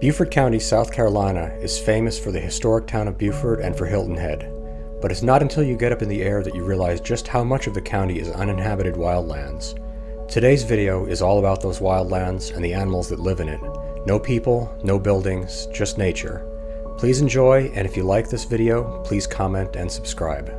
Beaufort County, South Carolina is famous for the historic town of Beaufort and for Hilton Head. But it's not until you get up in the air that you realize just how much of the county is uninhabited wildlands. Today's video is all about those wildlands and the animals that live in it. No people, no buildings, just nature. Please enjoy, and if you like this video, please comment and subscribe.